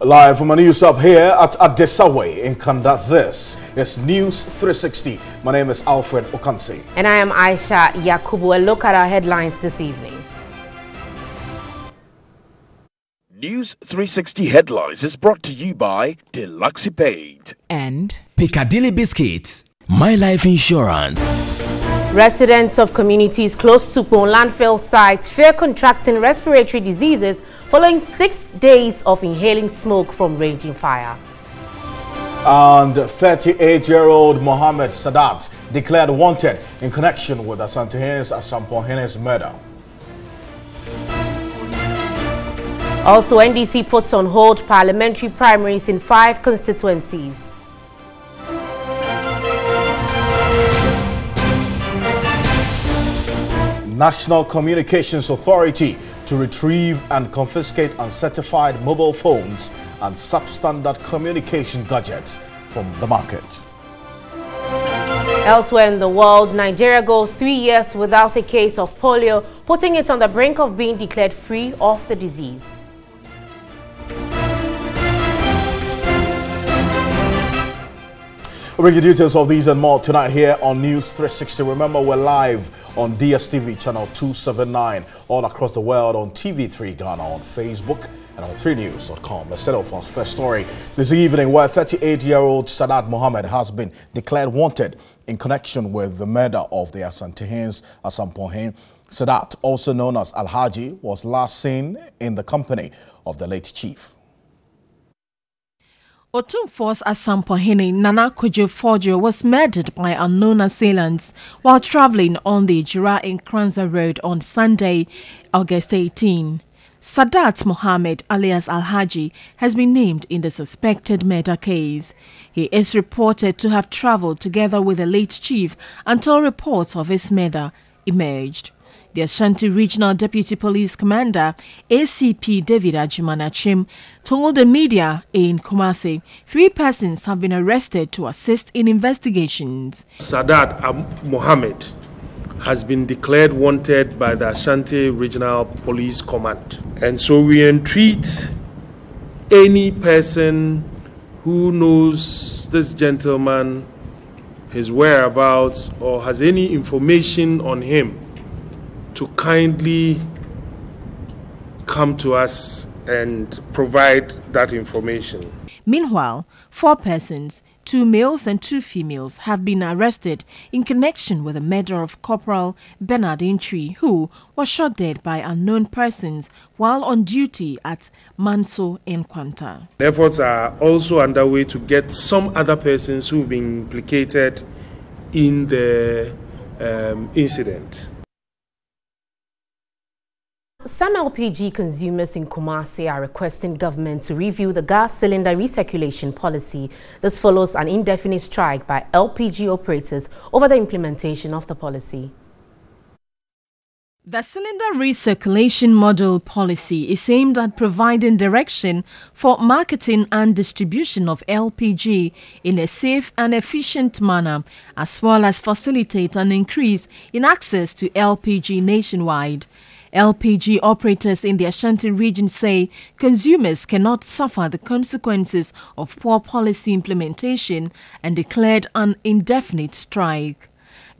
Live from a news up here at Adesawe in Kanda. This is News 360. My name is Alfred Ocansey. And I am Aisha Yakubu. A look at our headlines this evening. News 360 headlines is brought to you by Deluxe Paid and Piccadilly Biscuits. My Life Insurance. Residents of communities close to Kpone landfill sites fear contracting respiratory diseases following six days of inhaling smoke from raging fire. And 38-year-old Mohammed Sadat declared wanted in connection with Asantehene's Asamoahene murder. Also, NDC puts on hold parliamentary primaries in five constituencies. National Communications Authority to retrieve and confiscate uncertified mobile phones and substandard communication gadgets from the market. Elsewhere in the world, Nigeria goes three years without a case of polio, putting it on the brink of being declared free of the disease. Bring you details of these and more tonight here on News 360. Remember, we're live on DSTV channel 279 all across the world on TV3 Ghana on Facebook and on 3news.com. Let's set off our first story this evening where 38-year-old Sadat Mohammed has been declared wanted in connection with the murder of the Asantehens Asampohen. Sadat, also known as Alhaji, was last seen in the company of the late chief. Otumfuo's Asamoahene Nana Kojo Forjo was murdered by unknown assailants while traveling on the Jura in Kranza Road on Sunday, August 18. Sadat Mohammed alias Alhaji has been named in the suspected murder case. He is reported to have traveled together with the late chief until reports of his murder emerged. The Ashanti Regional Deputy Police Commander, ACP David Ajumanachim, told the media in Kumasi three persons have been arrested to assist in investigations. Sadat Mohammed has been declared wanted by the Ashanti Regional Police Command. And so we entreat any person who knows this gentleman, his whereabouts, or has any information on him to kindly come to us and provide that information. Meanwhile, four persons, two males and two females, have been arrested in connection with the murder of Corporal Bernard Intri, who was shot dead by unknown persons while on duty at Manso Nkwanta. Efforts are also underway to get some other persons who've been implicated in the um, incident. Some LPG consumers in Kumasi are requesting government to review the gas cylinder recirculation policy. This follows an indefinite strike by LPG operators over the implementation of the policy. The cylinder recirculation model policy is aimed at providing direction for marketing and distribution of LPG in a safe and efficient manner, as well as facilitate an increase in access to LPG nationwide. LPG operators in the Ashanti region say consumers cannot suffer the consequences of poor policy implementation and declared an indefinite strike.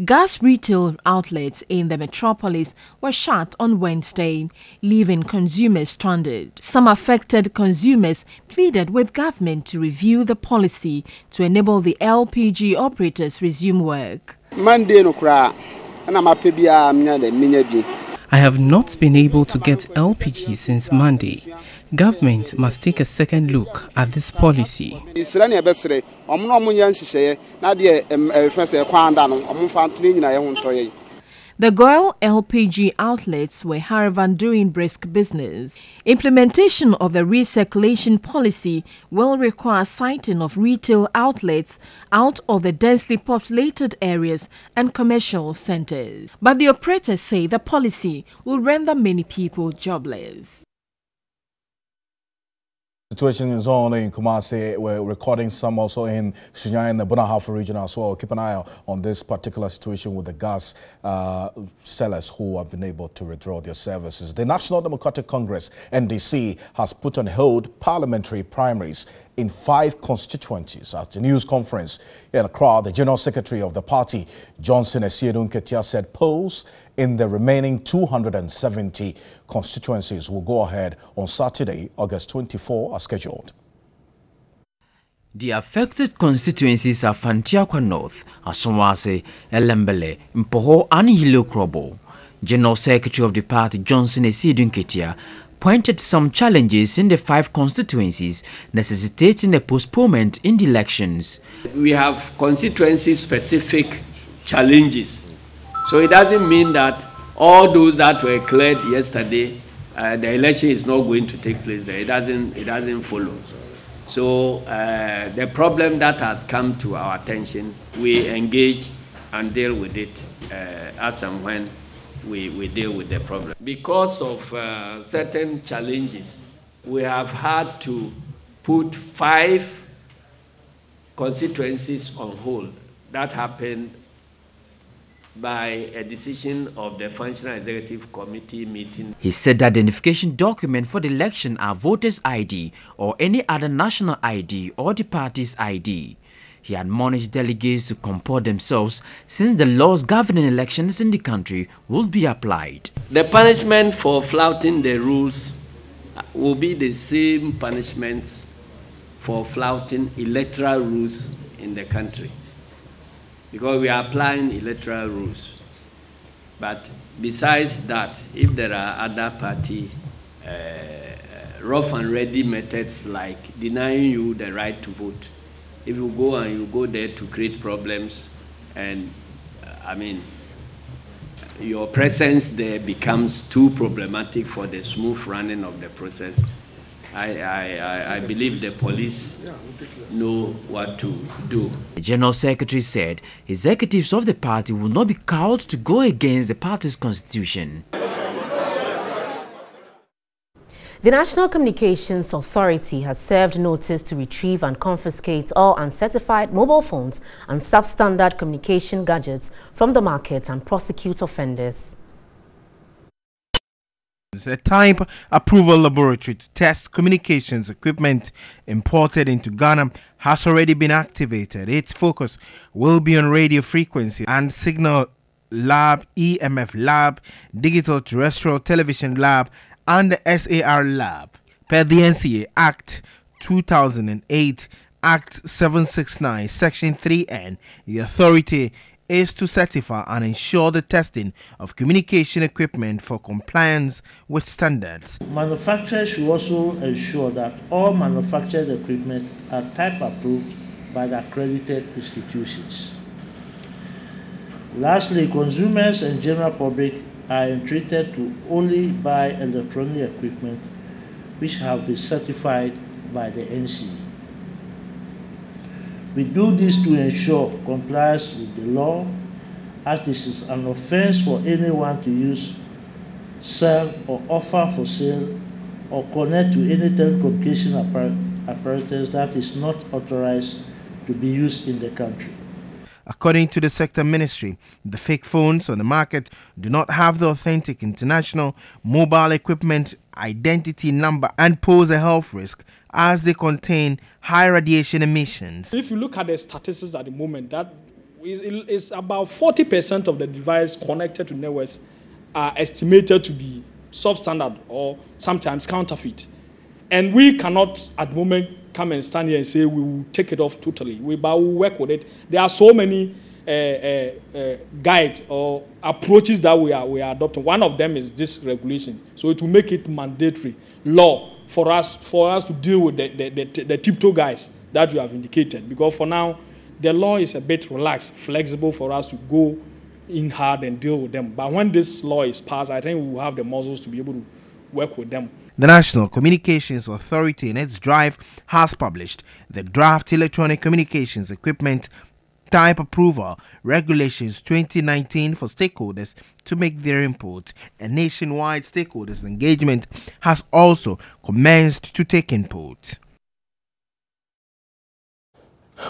Gas retail outlets in the metropolis were shut on Wednesday, leaving consumers stranded. Some affected consumers pleaded with government to review the policy to enable the LPG operators resume work. Monday no I have not been able to get LPG since Monday. Government must take a second look at this policy. The Goil LPG outlets were, however, doing brisk business. Implementation of the recirculation policy will require siting of retail outlets out of the densely populated areas and commercial centers. But the operators say the policy will render many people jobless. Situation is on in Kumasi. We're recording some also in Shinyang in the Bunahafu region as well. Keep an eye on this particular situation with the gas uh, sellers who have been able to withdraw their services. The National Democratic Congress, NDC, has put on hold parliamentary primaries in five constituencies. At the news conference in Accra, the General Secretary of the party, Johnson Asiedu Nketia, said polls in the remaining 270 constituencies will go ahead on Saturday, August 24, as scheduled. The affected constituencies are Fanteakwa North, Asawase, Ellembelle, Mpohor and Hilokrobo. General Secretary of the party Johnson Asiedu Nketia pointed some challenges in the five constituencies necessitating a postponement in the elections. We have constituency-specific challenges. So it doesn't mean that all those that were cleared yesterday, uh, the election is not going to take place there. It doesn't, it doesn't follow. So uh, the problem that has come to our attention, we engage and deal with it uh, as and when we, we deal with the problem. Because of uh, certain challenges, we have had to put five constituencies on hold. That happened by a decision of the Functional Executive Committee meeting. He said the identification document for the election are voters' ID or any other national ID or the party's ID. He admonished delegates to comport themselves since the laws governing elections in the country will be applied. The punishment for flouting the rules uh, will be the same punishments for flouting electoral rules in the country because we are applying electoral rules. But besides that, if there are other party uh, rough and ready methods like denying you the right to vote, if you go and you go there to create problems and uh, I mean your presence there becomes too problematic for the smooth running of the process. I, I, I believe the police know what to do. The General Secretary said executives of the party will not be called to go against the party's constitution. The National Communications Authority has served notice to retrieve and confiscate all uncertified mobile phones and substandard communication gadgets from the market and prosecute offenders. A type approval laboratory to test communications equipment imported into Ghana has already been activated. Its focus will be on radio frequency and signal lab, EMF lab, digital terrestrial television lab, and the SAR Lab. Per the NCA Act 2008, Act 769, Section 3N, the authority is to certify and ensure the testing of communication equipment for compliance with standards. Manufacturers should also ensure that all manufactured equipment are type approved by the accredited institutions. Lastly, consumers and general public are entreated to only buy electronic equipment which have been certified by the NCA. We do this to ensure compliance with the law, as this is an offense for anyone to use, sell, or offer for sale, or connect to any telecommunication apparatus that is not authorized to be used in the country. According to the sector ministry, the fake phones on the market do not have the authentic international mobile equipment identity number and pose a health risk as they contain high radiation emissions. If you look at the statistics at the moment, that is, is about 40% of the devices connected to networks are estimated to be substandard or sometimes counterfeit. And we cannot at the moment come and stand here and say we will take it off totally. We, but we'll work with it. There are so many uh, uh, uh, guides or approaches that we are, we are adopting. One of them is this regulation. So it will make it mandatory law for us, for us to deal with the, the, the, the tiptoe guys that you have indicated. Because for now, the law is a bit relaxed, flexible for us to go in hard and deal with them. But when this law is passed, I think we will have the muscles to be able to work with them. The National Communications Authority, in its drive, has published the Draft Electronic Communications Equipment Type Approval Regulations 2019 for stakeholders to make their input. A nationwide stakeholders engagement has also commenced to take input.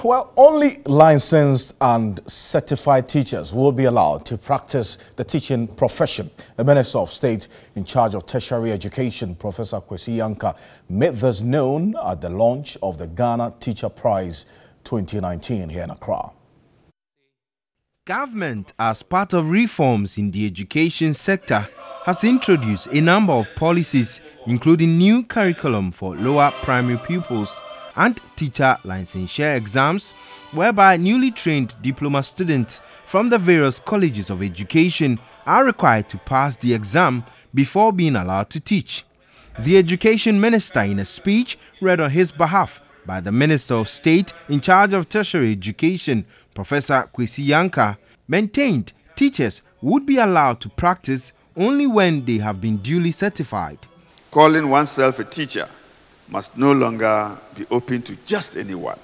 Well, only licensed and certified teachers will be allowed to practice the teaching profession. The Minister of State in charge of tertiary education, Professor Kwesi Yankah, made this known at the launch of the Ghana Teacher Prize 2019 here in Accra. Government, as part of reforms in the education sector, has introduced a number of policies, including new curriculum for lower primary pupils and teacher licensure exams, whereby newly trained diploma students from the various colleges of education are required to pass the exam before being allowed to teach. The Education Minister, in a speech read on his behalf by the Minister of State in charge of tertiary education, Professor Kwesi Yankah, maintained teachers would be allowed to practice only when they have been duly certified. Calling oneself a teacher must no longer be open to just anyone,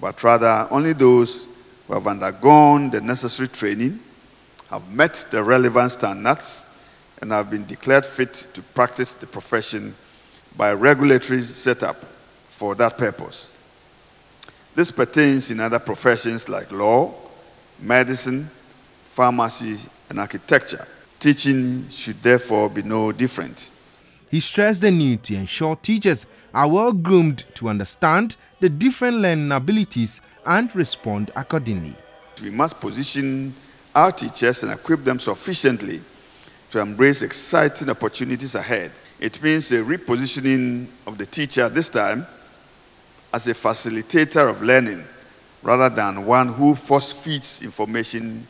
but rather only those who have undergone the necessary training, have met the relevant standards, and have been declared fit to practice the profession by regulatory setup for that purpose. This pertains in other professions like law, medicine, pharmacy, and architecture. Teaching should therefore be no different. He stressed the need to ensure teachers are well groomed to understand the different learning abilities and respond accordingly. We must position our teachers and equip them sufficiently to embrace exciting opportunities ahead. It means a repositioning of the teacher this time as a facilitator of learning rather than one who force feeds information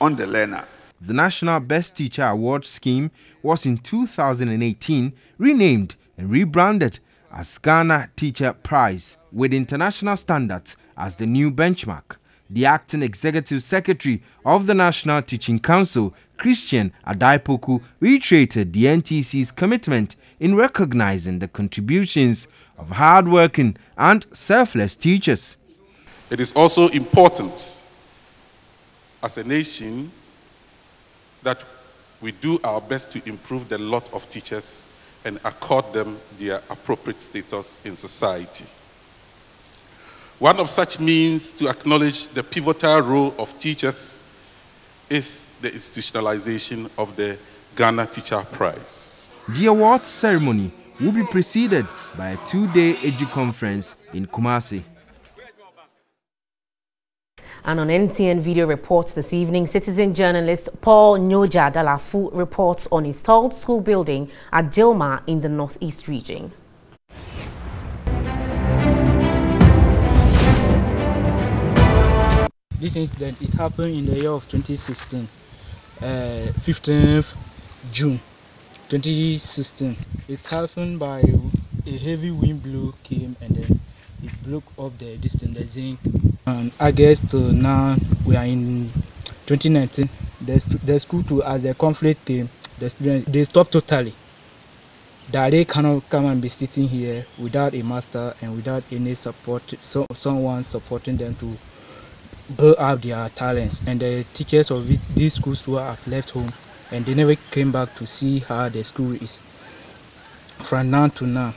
on the learner. The National Best Teacher Award scheme was in 2018 renamed and rebranded as Ghana Teacher Prize with international standards as the new benchmark. The acting executive secretary of the National Teaching Council, Christian Addai-Poku, reiterated the NTC's commitment in recognizing the contributions of hardworking and selfless teachers. It is also important as a nation that we do our best to improve the lot of teachers and accord them their appropriate status in society. One of such means to acknowledge the pivotal role of teachers is the institutionalization of the Ghana Teacher Prize. The awards ceremony will be preceded by a two-day edu conference in Kumasi. And on NTN Video Reports this evening, citizen journalist Paul Nyoja Dalafu reports on installed school building at Dilma in the Northeast region. This incident, it happened in the year of 2016, uh, 15th June 2016. It happened by a heavy wind blew came and then it broke off the distance, the zinc and August now we are in 2019. The, the school too, as the conflict came, the students they stopped totally. That they cannot come and be sitting here without a master and without any support, so, someone supporting them to build up their talents. And the teachers of these schools who have left home and they never came back to see how the school is from now to now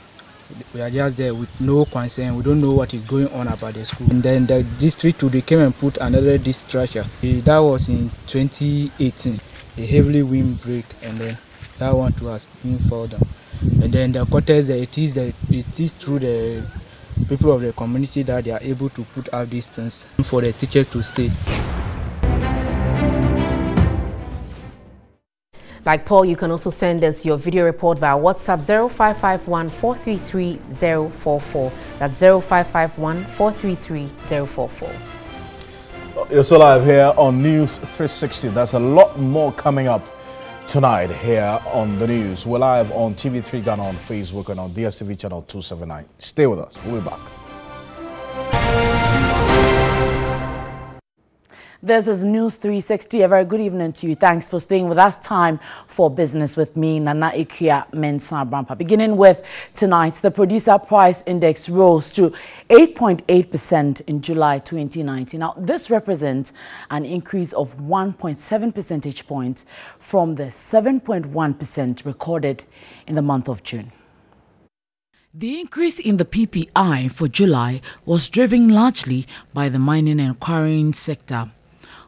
we are just there with no concern. We don't know what is going on about the school. And then the district too, they came and put another distructure. That was in 2018. A heavily wind break and then that one too has been down. And then the quarters it is it is through the people of the community that they are able to put out these things for the teachers to stay. Like Paul, you can also send us your video report via WhatsApp 0551 433 044. That's 0551 433 044. You're still live here on News 360. There's a lot more coming up tonight here on the news. We're live on TV3 Ghana on Facebook and on DSTV channel 279. Stay with us. We'll be back. This is News 360. A very good evening to you. Thanks for staying with us. Time for business with me, Nana Ikuya Mensa Brampa. Beginning with tonight, the producer price index rose to 8.8% in July 2019. Now, this represents an increase of 1.7 percentage points from the 7.1% recorded in the month of June. The increase in the PPI for July was driven largely by the mining and quarrying sector.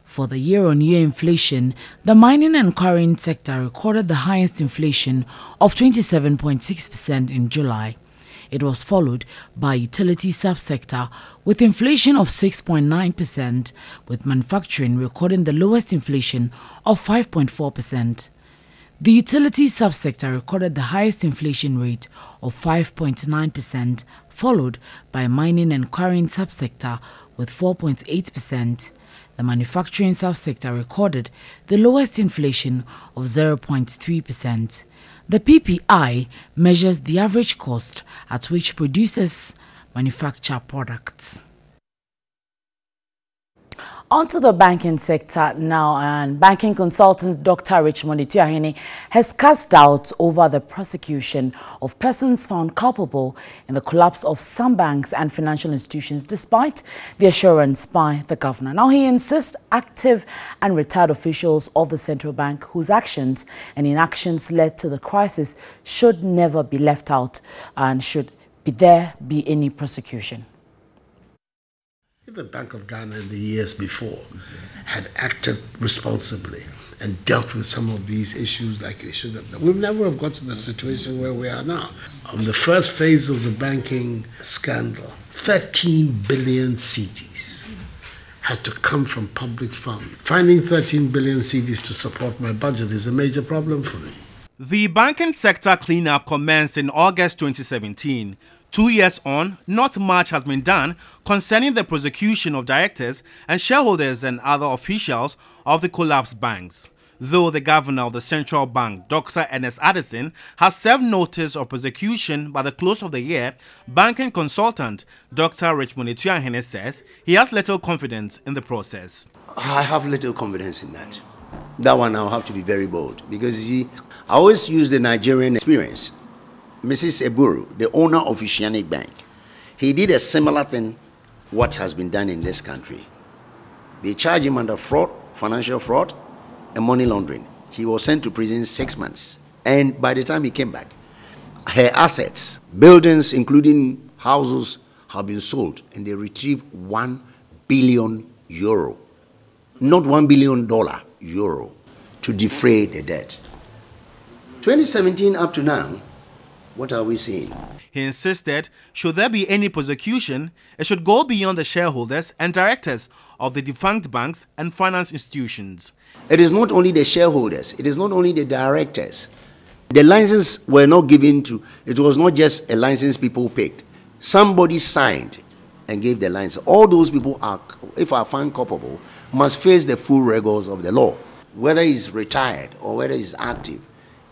For the year on year inflation, the mining and quarrying sector recorded the highest inflation of 27.6% in July. It was followed by utility subsector with inflation of 6.9%, with manufacturing recording the lowest inflation of 5.4%. The utility subsector recorded the highest inflation rate of 5.9%, followed by mining and quarrying subsector with 4.8%. The manufacturing subsector recorded the lowest inflation of 0.3%. The PPI measures the average cost at which producers manufacture products. Onto the banking sector now, and banking consultant Dr. Richmond Atuahene has cast doubt over the prosecution of persons found culpable in the collapse of some banks and financial institutions, despite the assurance by the governor. Now, he insists active and retired officials of the central bank whose actions and inactions led to the crisis should never be left out and should be there be any prosecution. The Bank of Ghana in the years before had acted responsibly and dealt with some of these issues like they should have done, we never have got to the situation where we are now. On the first phase of the banking scandal, 13 billion cedis had to come from public funds. Finding 13 billion cedis to support my budget is a major problem for me. The banking sector cleanup commenced in August 2017 Two years on, not much has been done concerning the prosecution of directors and shareholders and other officials of the collapsed banks. Though the governor of the central bank, Dr. Ernest Addison, has served notice of prosecution by the close of the year, banking consultant Dr. Richmond Atuahene says he has little confidence in the process. I have little confidence in that. That one I'll have to be very bold because you see, I always use the Nigerian experience. Mrs. Ibru, the owner of Oceanic Bank, he did a similar thing what has been done in this country. They charged him under fraud, financial fraud, and money laundering. He was sent to prison six months. And by the time he came back, her assets, buildings, including houses, have been sold, and they retrieved one billion euro, not one billion dollar euro, to defray the debt. 2017 up to now, what are we seeing? He insisted, should there be any prosecution, it should go beyond the shareholders and directors of the defunct banks and finance institutions. It is not only the shareholders, it is not only the directors. The licenses were not given to, it was not just a license people picked. Somebody signed and gave the license. All those people are, if are found culpable, must face the full rigors of the law, whether he's retired or whether he's active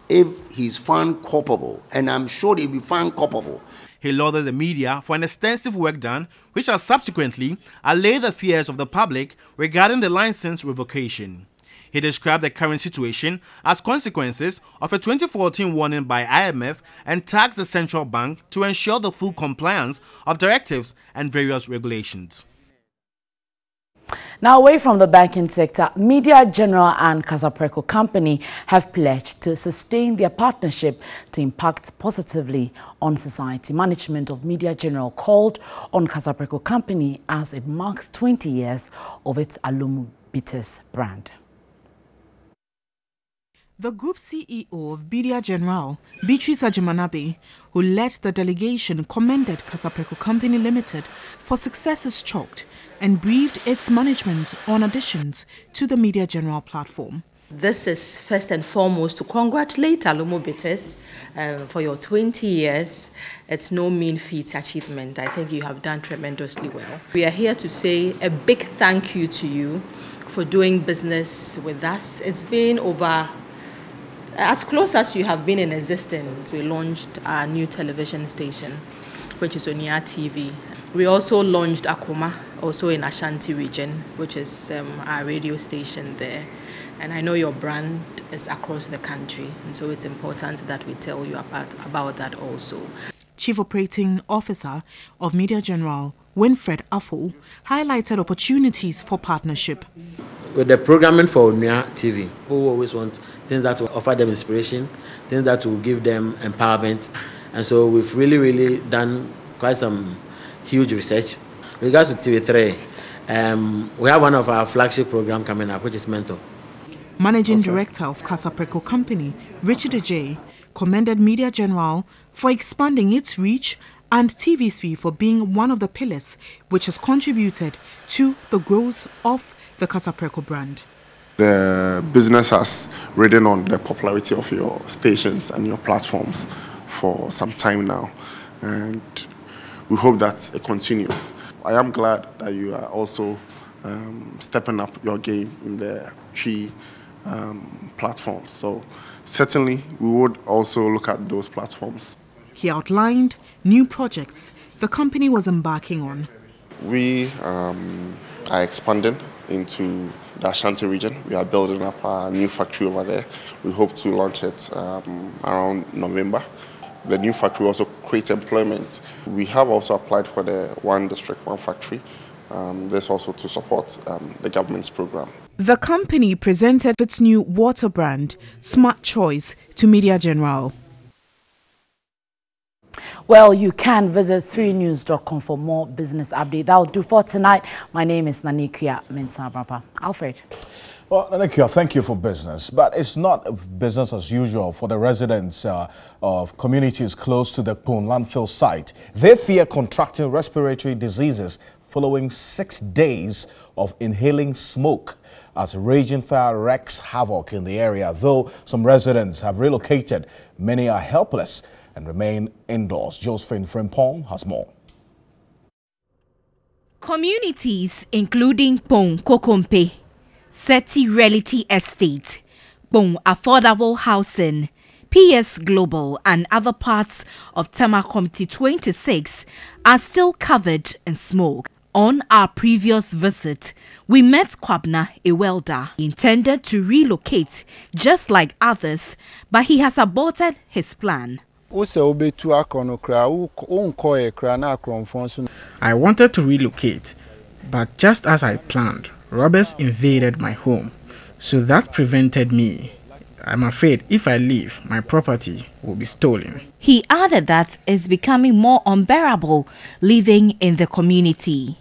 if he's found culpable, and I'm sure he'll be found culpable. He lauded the media for an extensive work done, which has subsequently allayed the fears of the public regarding the license revocation. He described the current situation as consequences of a 2014 warning by IMF and tasked the central bank to ensure the full compliance of directives and various regulations. Now, away from the banking sector, Media General and Kasapreko Company have pledged to sustain their partnership to impact positively on society. Management of Media General called on Kasapreko Company as it marks 20 years of its Alomo Bitters brand. The group CEO of Media General, Beatrice Agyeman-Abbey, who led the delegation, commended Kasapreko Company Limited for successes chalked and briefed its management on additions to the Media General platform. This is first and foremost to congratulate Alomo Bitters uh, for your 20 years. It's no mean feat achievement. I think you have done tremendously well. We are here to say a big thank you to you for doing business with us. It's been over as close as you have been in existence. We launched our new television station, which is Onua TV. We also launched Akoma, also in Ashanti region, which is um, our radio station there. And I know your brand is across the country, and so it's important that we tell you about, about that also. Chief Operating Officer of Media General, Winfred Afful, highlighted opportunities for partnership. With the programming for Onua TV, people always want things that will offer them inspiration, things that will give them empowerment, And so we've really, really done quite some huge research. In regards to TV3, um, we have one of our flagship program coming up, which is Mentor. Managing okay. Director of Kasapreko Company, Richard Ajay, commended Media General for expanding its reach and TV3 for being one of the pillars which has contributed to the growth of the Kasapreko brand. The business has ridden on the popularity of your stations and your platforms for some time now, and we hope that it continues. I am glad that you are also um, stepping up your game in the three um, platforms. So certainly we would also look at those platforms. He outlined new projects the company was embarking on. We um, are expanding into the Ashanti region. We are building up a new factory over there. We hope to launch it um, around November. The new factory also creates employment. We have also applied for the One District, One Factory. Um, this also to support um, the government's program. The company presented its new water brand, Smart Choice, to Media General. Well, you can visit 3news.com for more business update. That'll do for tonight. My name is Nanikia Mensah Alfred. Well, Nanikia, thank you for business. But it's not business as usual for the residents uh, of communities close to the Kpone landfill site. They fear contracting respiratory diseases following six days of inhaling smoke as raging fire wreaks havoc in the area. Though some residents have relocated, many are helpless and remain indoors. Josephine Frimpong has more. Communities including Kpone Kokompe, Seti Realty Estate, Kpone Affordable Housing, PS Global and other parts of Tema Committee 26 are still covered in smoke. On our previous visit, we met Kwabna Ewelda. He intended to relocate just like others, but he has aborted his plan. I wanted to relocate, but just as I planned, robbers invaded my home, so that prevented me. I'm afraid if I leave, my property will be stolen. He added that it's becoming more unbearable living in the community.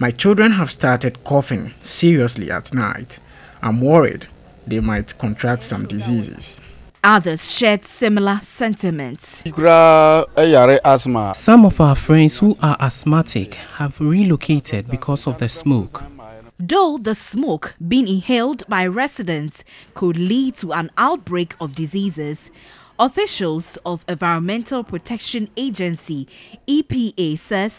My children have started coughing seriously at night. I'm worried they might contract some diseases. Others shared similar sentiments. Some of our friends who are asthmatic have relocated because of the smoke. Though the smoke being inhaled by residents could lead to an outbreak of diseases, officials of Environmental Protection Agency EPA says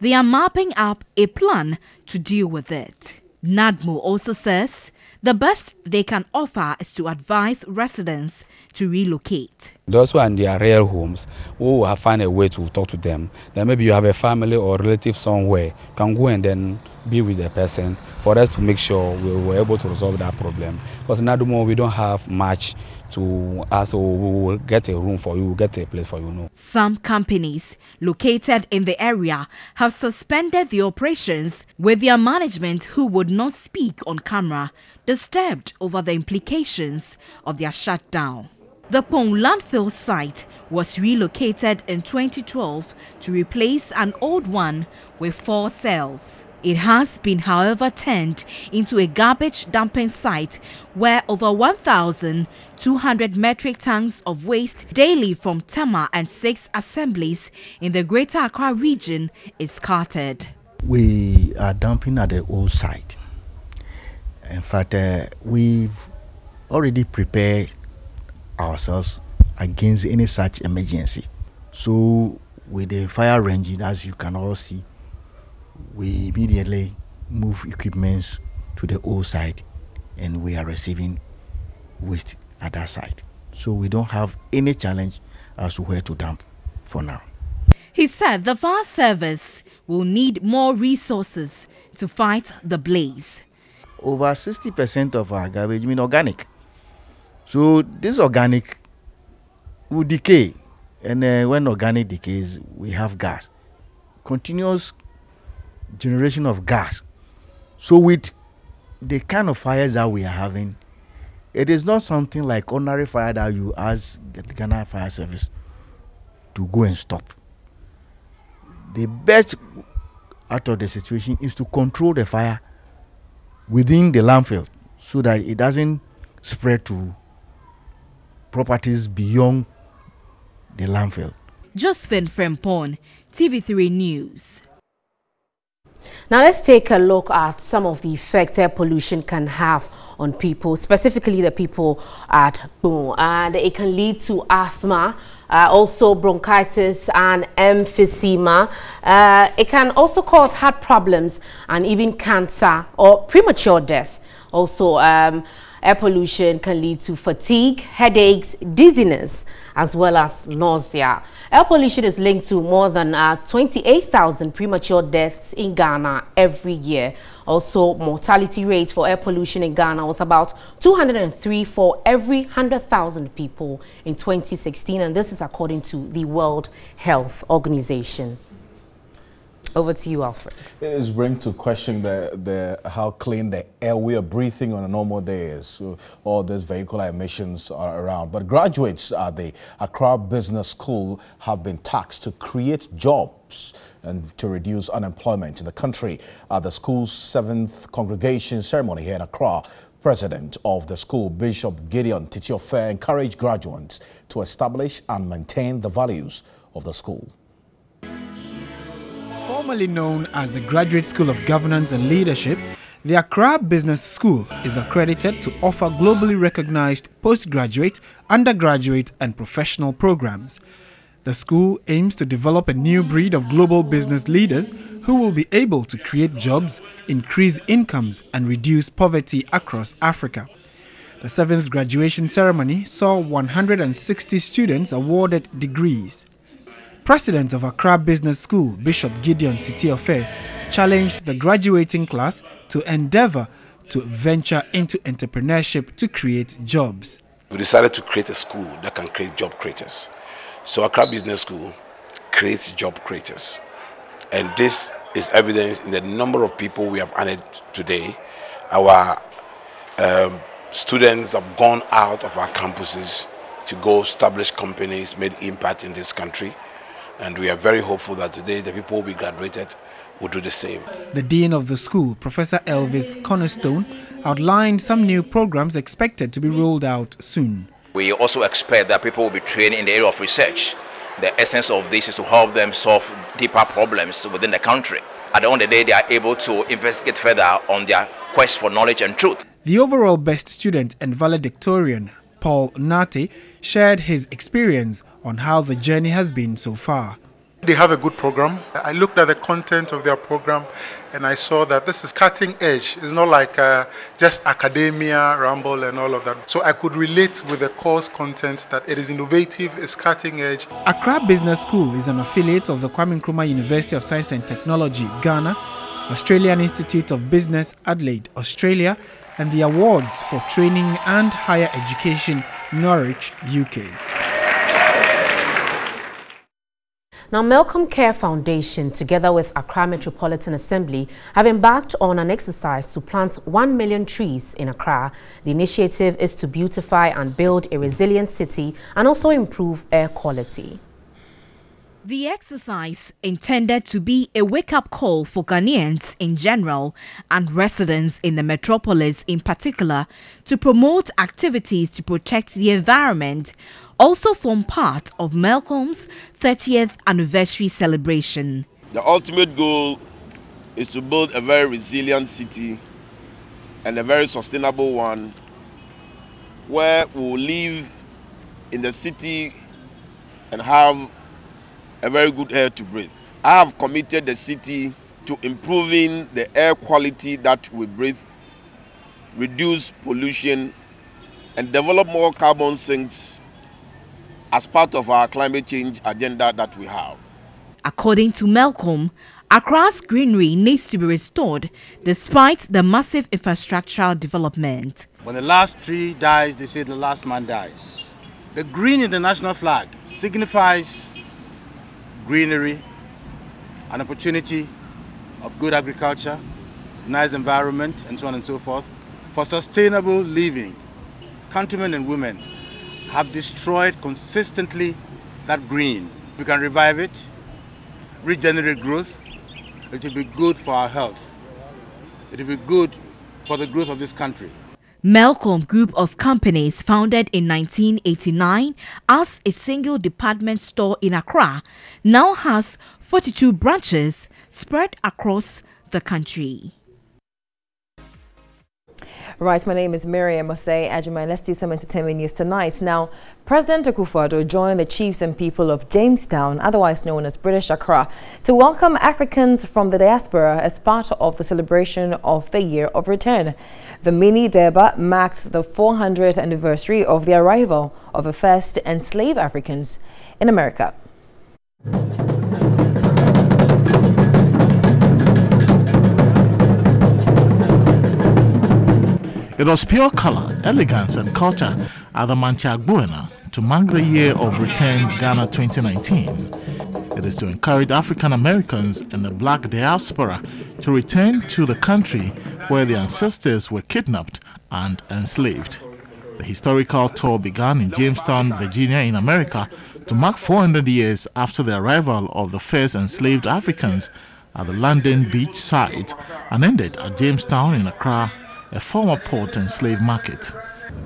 they are mapping up a plan to deal with it. NADMO also says the best they can offer is to advise residents to relocate. Those who are in their real homes, we will find a way to talk to them. Then maybe you have a family or relative somewhere, can go and then be with the person for us to make sure we were able to resolve that problem. Because NADMO, we don't have much to ask, oh, we will get a room for you, we'll get a place for you. No. Some companies located in the area have suspended the operations with their management who would not speak on camera, disturbed over the implications of their shutdown. The Kpone landfill site was relocated in 2012 to replace an old one with four cells. It has been, however, turned into a garbage dumping site where over 1,200 metric tons of waste daily from Tema and six assemblies in the Greater Accra region is carted. We are dumping at the old site. In fact, uh, we've already prepared ourselves against any such emergency. So, with the fire engine, as you can all see, we immediately move equipments to the old site and we are receiving waste at that site. So we don't have any challenge as to where to dump for now. He said the fire service will need more resources to fight the blaze. Over 60% of our garbage mean organic. So this organic will decay. And uh, when organic decays, we have gas. Continuous generation of gas. So with the kind of fires that we are having, It is not something like ordinary fire that you ask the Ghana Fire Service to go and stop. The best out of the situation is to control the fire within the landfill so that it doesn't spread to properties beyond the landfill. Josephine Frimpong, TV3 News. Now let's take a look at some of the effects air pollution can have on people, specifically the people at Boom. And it can lead to asthma, uh, also bronchitis and emphysema. Uh, it can also cause heart problems and even cancer or premature death. Also, um, air pollution can lead to fatigue, headaches, dizziness, as well as nausea. Air pollution is linked to more than uh, 28,000 premature deaths in Ghana every year. Also, mortality rate for air pollution in Ghana was about 203 for every 100,000 people in 2016, and this is according to the World Health Organization. Over to you, Alfred. It's bring to question the, the how clean the air we are breathing on a normal day is. So all these vehicular emissions are around. But graduates at the Accra Business School have been taxed to create jobs and to reduce unemployment in the country. At the school's seventh congregation ceremony here in Accra, President of the school, Bishop Gideon Titi-Ofei, encouraged graduates to establish and maintain the values of the school. Formerly known as the Graduate School of Governance and Leadership, the Accra Business School is accredited to offer globally recognized postgraduate, undergraduate, and professional programs. The school aims to develop a new breed of global business leaders who will be able to create jobs, increase incomes, and reduce poverty across Africa. The seventh graduation ceremony saw 160 students awarded degrees. President of Accra Business School, Bishop Gideon Titi-Ofei, challenged the graduating class to endeavor to venture into entrepreneurship to create jobs. We decided to create a school that can create job creators. So Accra Business School creates job creators. And this is evidence in the number of people we have added today. Our um, students have gone out of our campuses to go establish companies, made impact in this country. And we are very hopeful that today the people we graduated will do the same. The Dean of the school, Professor Elvis Cornerstone, outlined some new programs expected to be rolled out soon. We also expect that people will be trained in the area of research. The essence of this is to help them solve deeper problems within the country. At the end of the day, they are able to investigate further on their quest for knowledge and truth. The overall best student and valedictorian, Paul Nate, shared his experience on how the journey has been so far. They have a good program. I looked at the content of their program and I saw that this is cutting edge. It's not like uh, just academia, ramble, and all of that. So I could relate with the course content that it is innovative, it's cutting edge. Accra Business School is an affiliate of the Kwame Nkrumah University of Science and Technology, Ghana, Australian Institute of Business, Adelaide, Australia, and the Awards for Training and Higher Education, Norwich, UK. Now, Melcom Care Foundation, together with Accra Metropolitan Assembly, have embarked on an exercise to plant 1 million trees in Accra. The initiative is to beautify and build a resilient city and also improve air quality. The exercise intended to be a wake-up call for Ghanaians in general and residents in the metropolis in particular to promote activities to protect the environment also form part of Melcom's 30th anniversary celebration. The ultimate goal is to build a very resilient city and a very sustainable one where we will live in the city and have a very good air to breathe. I have committed the city to improving the air quality that we breathe, reduce pollution, and develop more carbon sinks as part of our climate change agenda that we have. According to Melcom, Accra's greenery needs to be restored despite the massive infrastructural development. When the last tree dies, they say the last man dies. The green in the national flag signifies greenery, an opportunity of good agriculture, nice environment, and so on and so forth, for sustainable living countrymen and women have destroyed consistently that green. We can revive it, regenerate growth. It will be good for our health. It will be good for the growth of this country. Melcom Group of Companies, founded in 1989 as a single department store in Accra, now has 42 branches spread across the country. Right, my name is Miriam Osei Ajuma. Let's do some entertainment news tonight. Now, President Akufo-Addo joined the chiefs and people of Jamestown, otherwise known as British Accra, to welcome Africans from the diaspora as part of the celebration of the Year of Return. The mini Durbar marks the 400th anniversary of the arrival of the first enslaved Africans in America. It was pure color, elegance, and culture at the Mancha to mark the year of return Ghana 2019. It is to encourage African Americans and the black diaspora to return to the country where their ancestors were kidnapped and enslaved. The historical tour began in Jamestown, Virginia, in America to mark 400 years after the arrival of the first enslaved Africans at the London beach site and ended at Jamestown in Accra, a former port and slave market.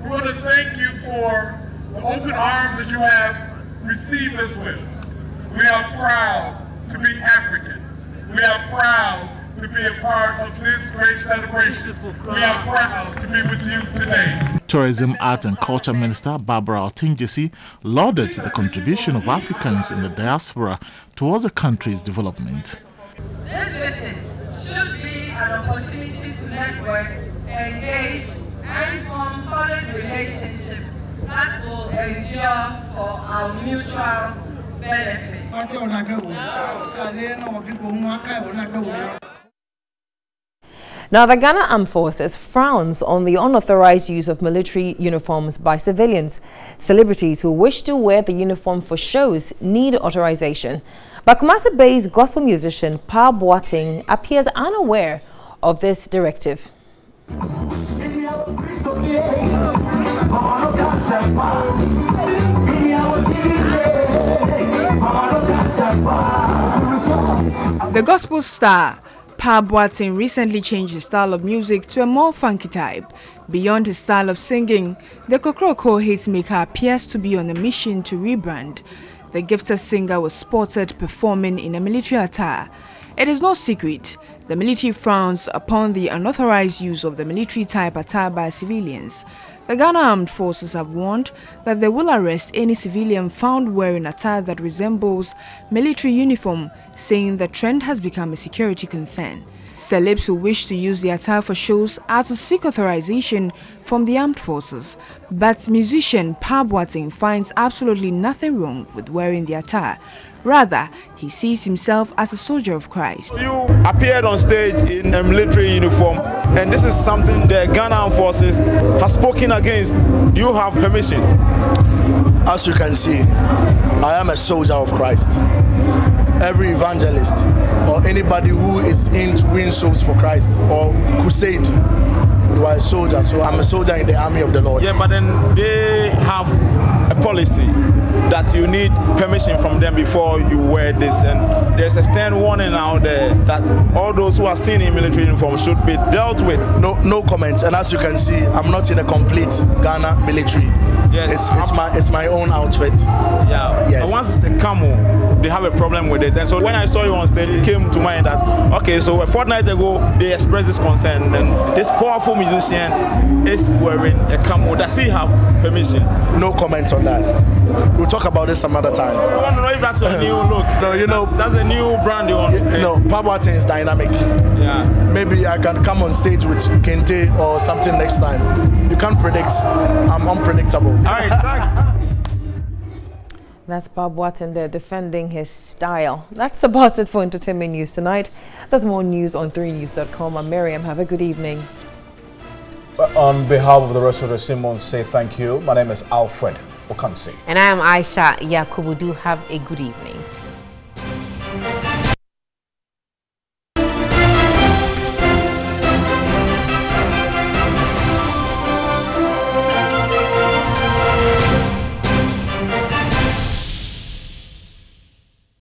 We want to thank you for the open arms that you have received us with. We are proud to be African. We are proud to be a part of this great celebration. We are proud to be with you today. Tourism, Art and Culture Minister Barbara Oteng-Gyasi lauded the contribution of Africans in the diaspora towards the country's development. This visit should be an opportunity to network engage, and form solid relationships that will endure for our mutual benefit. Now, the Ghana Armed Forces frowns on the unauthorized use of military uniforms by civilians. Celebrities who wish to wear the uniform for shows need authorization. But Kumasi-based gospel musician Pa Boateng appears unaware of this directive. The gospel star Pa Boateng recently changed his style of music to a more funky type. Beyond his style of singing, the Kokroko hitmaker appears to be on a mission to rebrand. The gifted singer was spotted performing in a military attire. It is no secret the military frowns upon the unauthorized use of the military type attire by civilians. The Ghana Armed Forces have warned that they will arrest any civilian found wearing attire that resembles military uniform, saying the trend has become a security concern. Celebs who wish to use the attire for shows are to seek authorization from the armed forces, but musician Pa Boateng finds absolutely nothing wrong with wearing the attire. Rather, he sees himself as a soldier of Christ. You appeared on stage in a military uniform, and this is something the Ghana Armed Forces has spoken against. Do you have permission? As you can see, I am a soldier of Christ. Every evangelist or anybody who is in to win souls for Christ or crusade you are a soldier, so I'm a soldier in the army of the Lord. Yeah, but then they have a policy that you need permission from them before you wear this. And there's a stern warning out there that all those who are seen in military uniform should be dealt with. No, no comment. And as you can see, I'm not in a complete Ghana military. Yes, it's, it's my it's my own outfit. Yeah. Yes. once it's a camo, they have a problem with it. And so when I saw you on stage, it came to mind that okay, so a fortnight ago they expressed this concern, and this powerful musician is wearing a camo. Does he have permission? No comment on that. We'll talk about this some other time. I want to know if that's a new look. No, you know that's a new brand you want. No, Pa Boateng is dynamic. Yeah. Maybe I can come on stage with Kente or something next time. You can't predict. I'm unpredictable. All right, thanks. That's Bob Boateng there defending his style. That's about it for entertainment news tonight. There's more news on 3news.com. I'm Miriam. Have a good evening. Uh, on behalf of the rest of the Simon, say thank you. My name is Alfred Ocansey. And I am Aisha Yakubu. Do have a good evening.